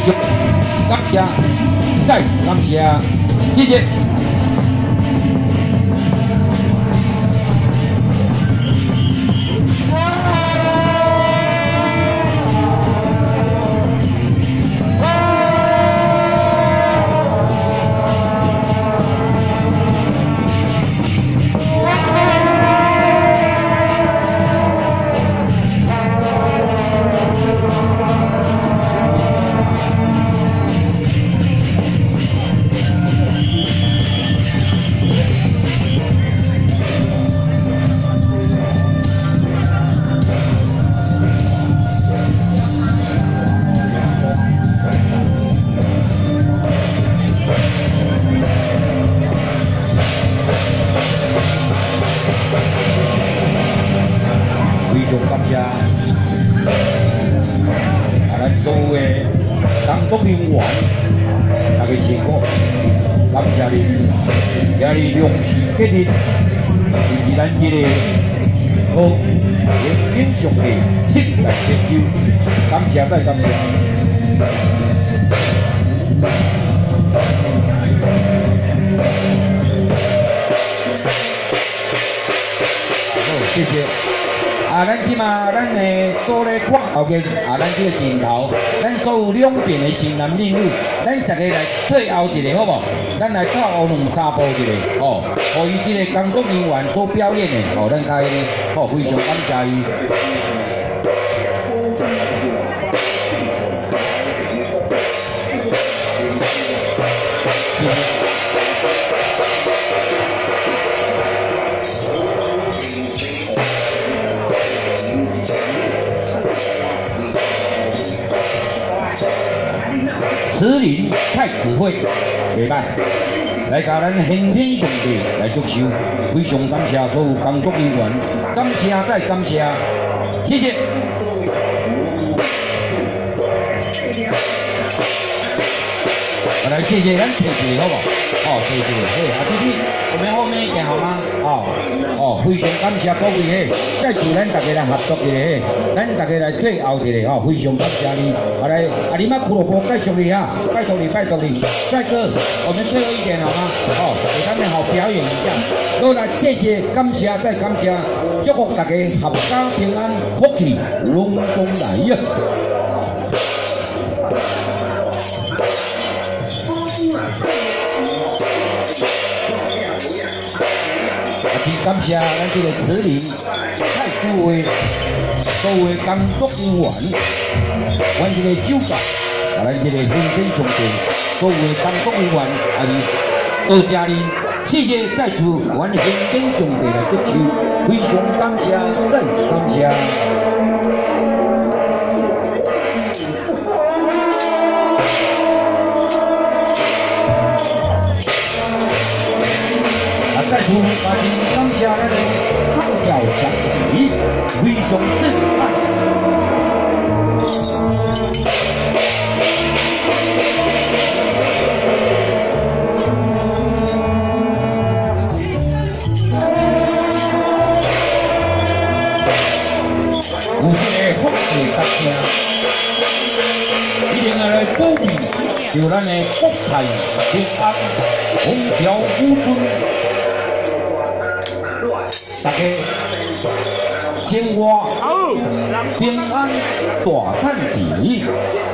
非常感谢，再感谢，谢谢。感谢，啊，咱所有的工作人员，大家辛苦，感谢你，也是良时刻日，为咱这个好英雄的胜利成就，感谢再感谢。谢谢。啊，咱即马咱的所咧看后个啊，咱即个镜头，咱所有两边的新男美女，咱逐个来退后一个好无？咱来跳后两三步一个，哦，互伊即个工作人员所表演的，哦，咱家己，哦，非常感谢伊。慈林太子会礼拜，来甲咱先天上帝来祝寿，非常感谢所有工作人员，感谢再感谢，谢谢。我来谢谢咱铁子好不好？哦，谢谢，嘿，阿弟弟，我们后面一点好吗？哦，哦，非常感谢各位嘿，再祝咱大家来合作一个嘿，咱大家来最后一个哦，非常感谢你。啊来，阿你妈俱乐部介绍你啊，拜托你，拜托你，帅哥，我们最后一点好吗？哦，给他们好表演一下。好来，谢谢，感谢再感谢，祝福大家合家平安，福气龙中来呀！也是感谢咱这个慈林太子会所有的工作人员，阮这个酒吧，啊，咱这个天天上帝所有的工作人员，也是多谢你，谢谢再次阮天天上帝来祝寿，非常感谢，再感谢。啊，再次感谢感谢咱的号角响起，非常震撼。有这个福气达成，一定要来保庇，就咱的国泰平安，风调雨顺。大家生活平安大趁钱。